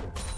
you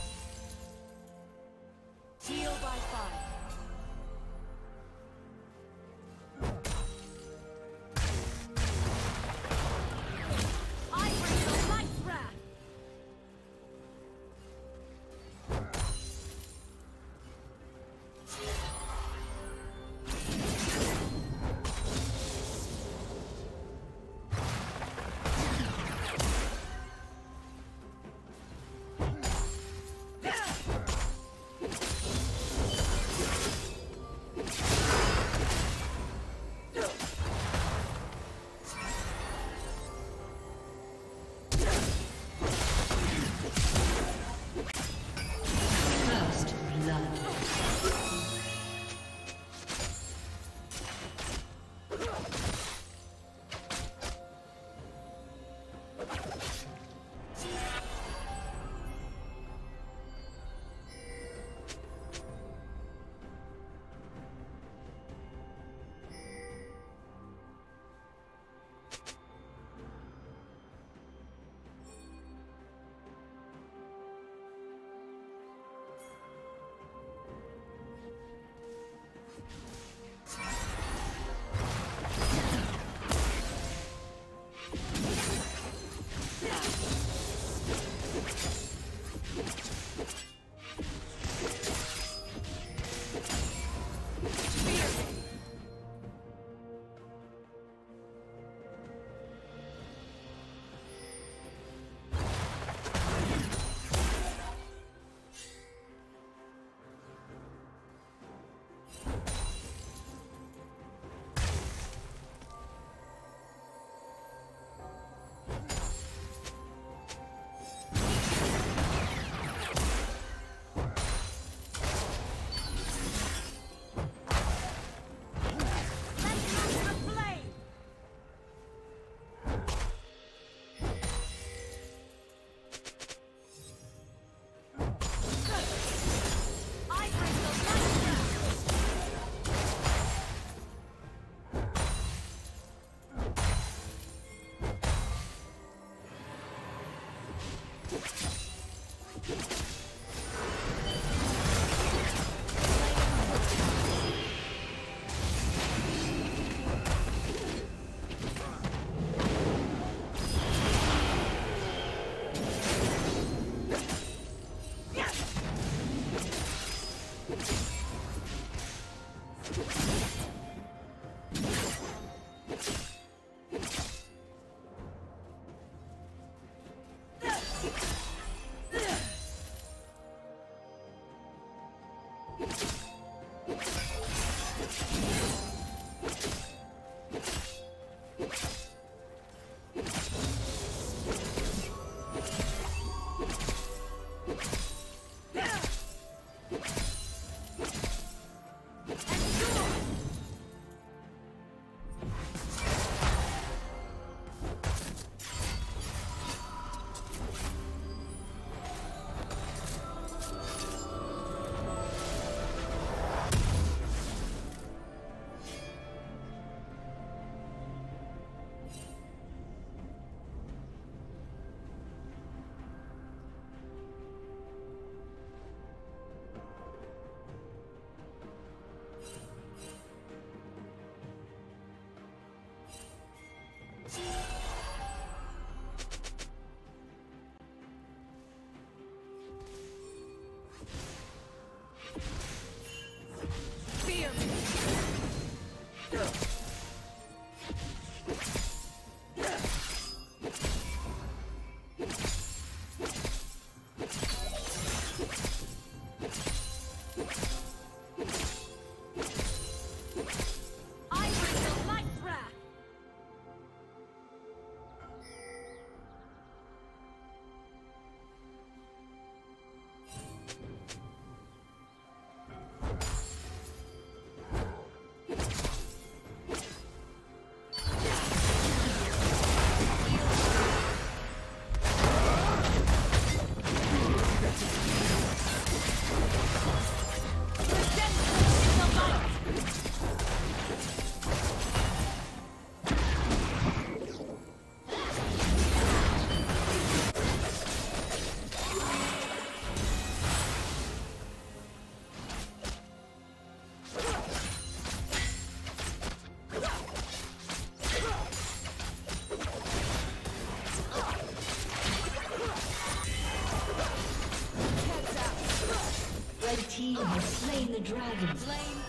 dragon. Flame purifies. Red team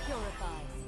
double kill.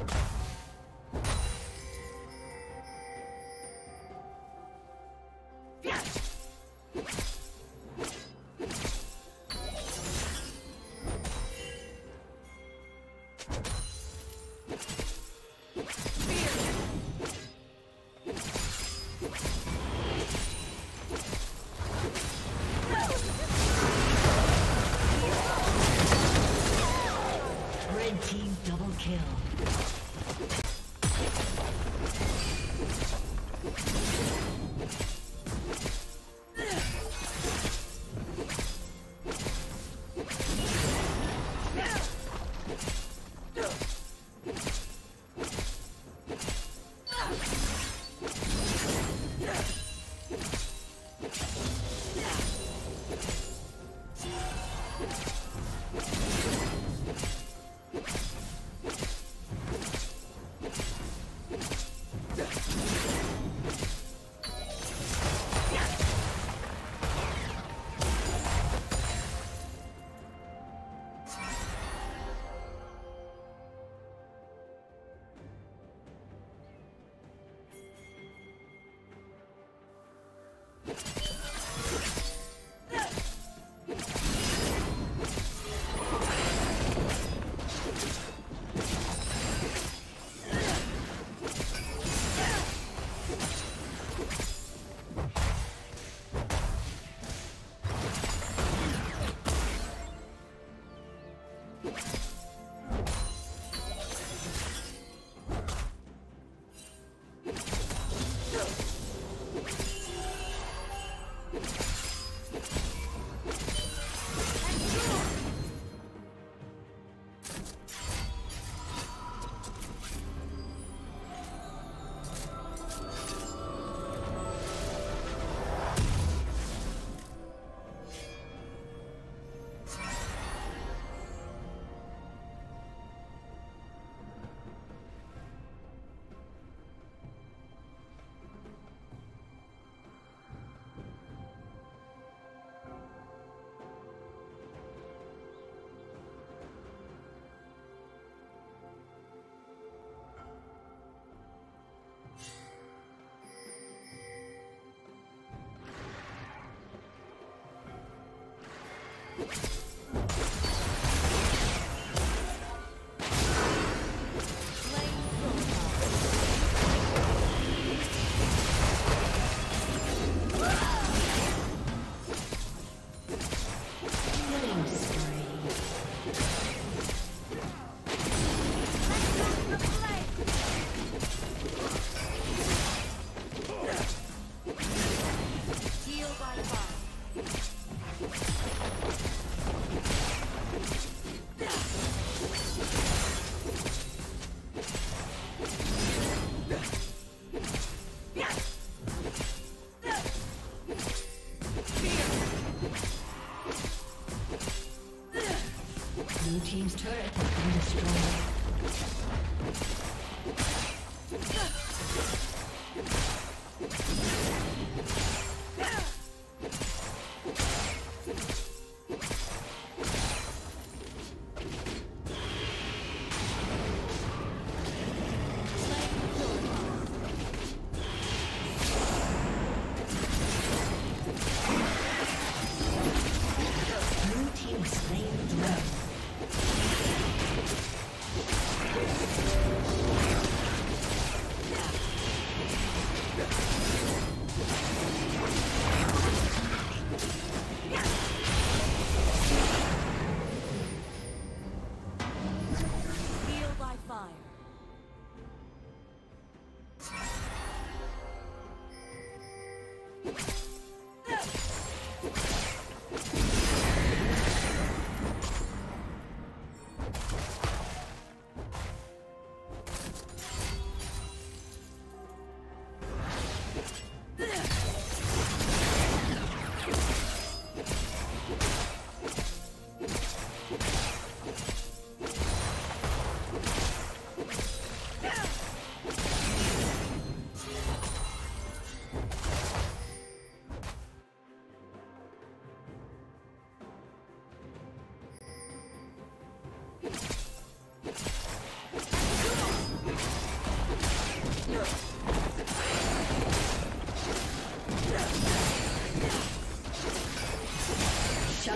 you you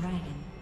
dragon.